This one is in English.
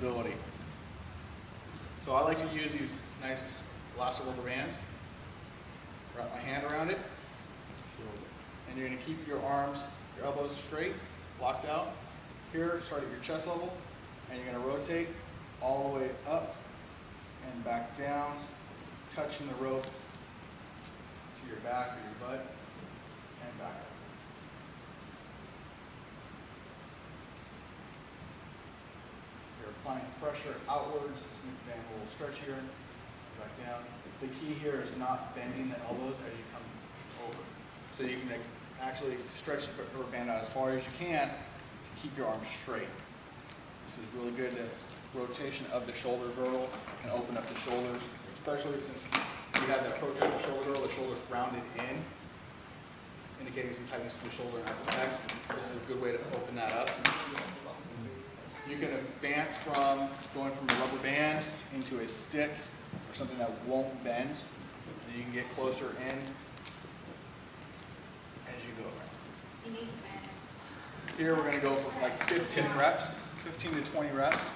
stability. So I like to use these nice elastic rubber bands. Wrap my hand around it. And you're gonna keep your arms, your elbows straight, locked out. Here, start at your chest level, and you're gonna rotate all the way up and back down, touching the rope to your back or your butt, and back up. Applying pressure outwards to make the band a little stretchier, back down. The key here is not bending the elbows as you come over. So you can actually stretch the band out as far as you can to keep your arms straight. This is really good rotation of the shoulder girdle and open up the shoulders, especially since we have that protracted shoulder girdle, the shoulders rounded in, indicating some tightness to the shoulder and pecs. This is a good way to open that up. You can advance from going from a rubber band into a stick or something that won't bend. And you can get closer in as you go around. Here we're going to go for like 15 reps, 15 to 20 reps.